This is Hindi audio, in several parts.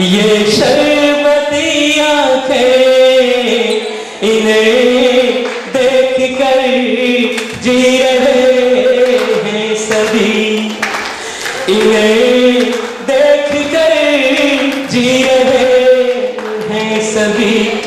ये शर्बती आँखें, इन्हें देख कर जी रहे हैं सभी। इन्हें देख कर जी रहे हैं सभी।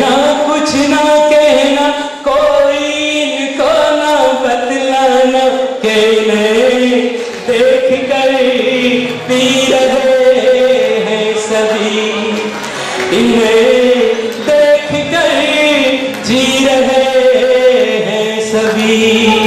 रहना कुछ ना कहना, कोई इनको ना बतलाना। कहने, देख कर पी रहे हैं सभी। इन्हें देख कर जी रहे हैं सभी।